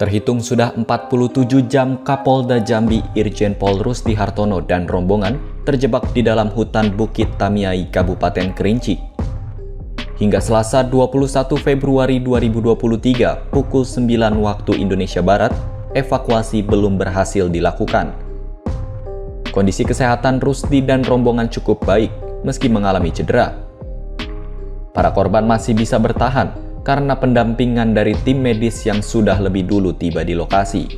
Terhitung sudah 47 jam Kapolda Jambi Irjen Pol Rusdi Hartono dan rombongan terjebak di dalam hutan Bukit Tamiai, Kabupaten Kerinci. Hingga Selasa 21 Februari 2023 pukul 9 waktu Indonesia Barat, evakuasi belum berhasil dilakukan. Kondisi kesehatan Rusdi dan rombongan cukup baik meski mengalami cedera. Para korban masih bisa bertahan karena pendampingan dari tim medis yang sudah lebih dulu tiba di lokasi.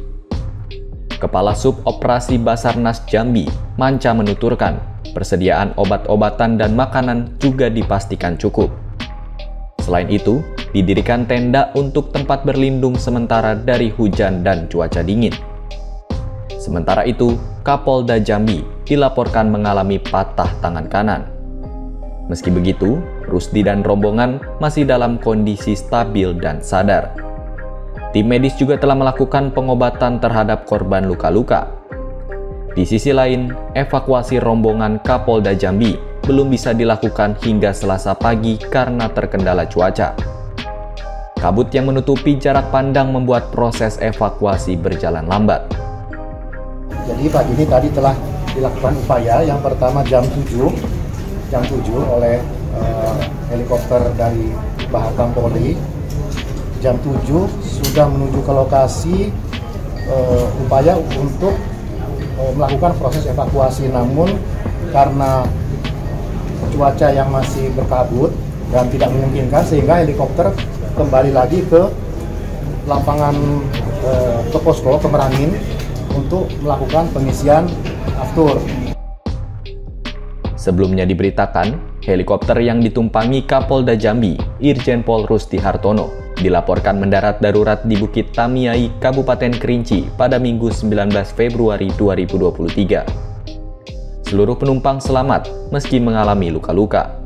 Kepala Sub Operasi Basarnas Jambi, Manca menuturkan, persediaan obat-obatan dan makanan juga dipastikan cukup. Selain itu, didirikan tenda untuk tempat berlindung sementara dari hujan dan cuaca dingin. Sementara itu, Kapolda Jambi dilaporkan mengalami patah tangan kanan. Meski begitu, Rusdi dan rombongan masih dalam kondisi stabil dan sadar. Tim medis juga telah melakukan pengobatan terhadap korban luka-luka. Di sisi lain, evakuasi rombongan Kapolda Jambi belum bisa dilakukan hingga selasa pagi karena terkendala cuaca. Kabut yang menutupi jarak pandang membuat proses evakuasi berjalan lambat. Jadi pagi ini tadi telah dilakukan upaya yang pertama jam 7 jam 7 oleh uh, helikopter dari Bahatam Polri. Jam 7 sudah menuju ke lokasi uh, upaya untuk uh, melakukan proses evakuasi. Namun karena cuaca yang masih berkabut dan tidak memungkinkan sehingga helikopter kembali lagi ke lapangan uh, ke posko ke Merangin untuk melakukan pengisian aftur. Sebelumnya diberitakan, helikopter yang ditumpangi Kapolda Jambi, Irjen Pol Rusti Hartono, dilaporkan mendarat darurat di Bukit Tamiai, Kabupaten Kerinci pada Minggu 19 Februari 2023. Seluruh penumpang selamat meski mengalami luka-luka.